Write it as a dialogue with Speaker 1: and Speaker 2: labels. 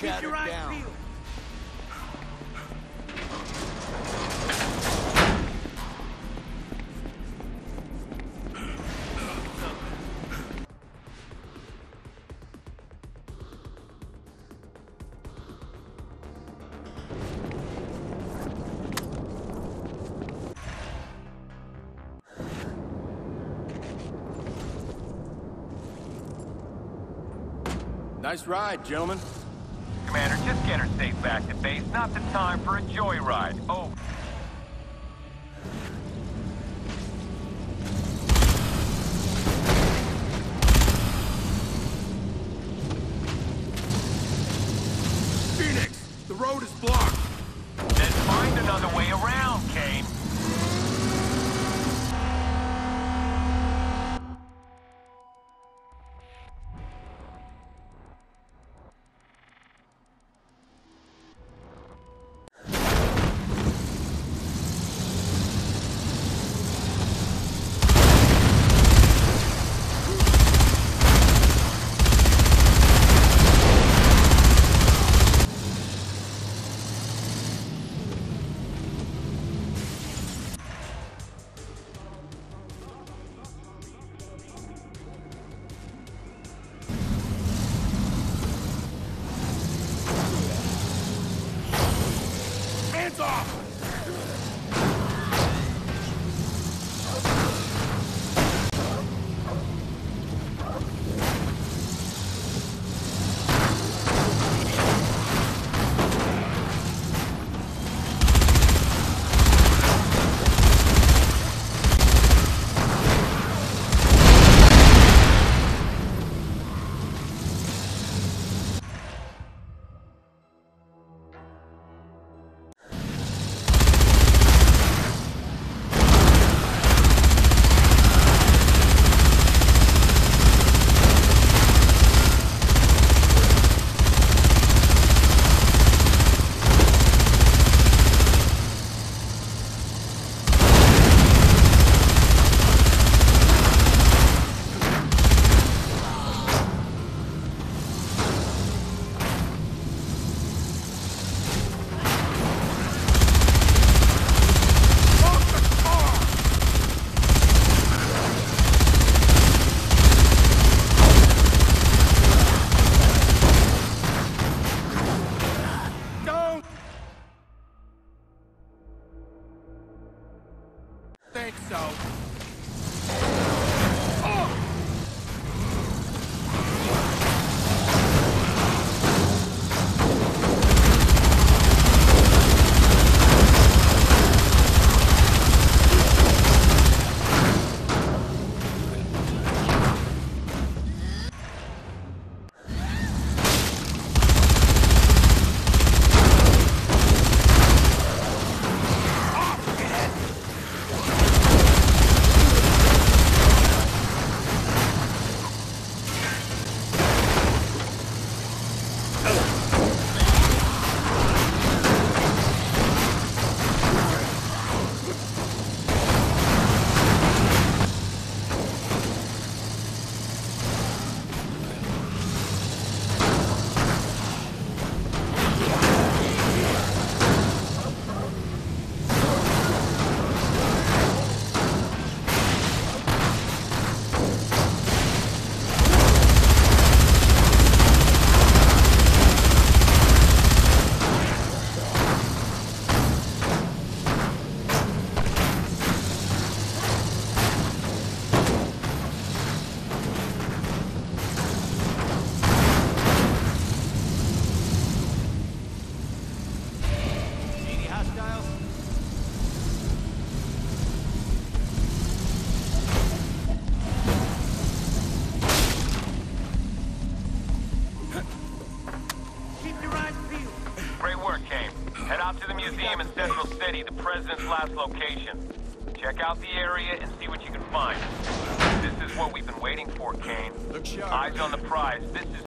Speaker 1: Keep your eyes
Speaker 2: down.
Speaker 1: peeled.
Speaker 2: Nice ride, gentlemen.
Speaker 3: Commander, just get her safe back to base. Not the time for a joyride. Oh.
Speaker 2: Phoenix, the road is blocked.
Speaker 3: Then find another way around,
Speaker 2: off!
Speaker 3: The museum in Central City, the president's last location. Check out the area and see what you can find. This is what we've been waiting for, Kane. Eyes on the prize. This is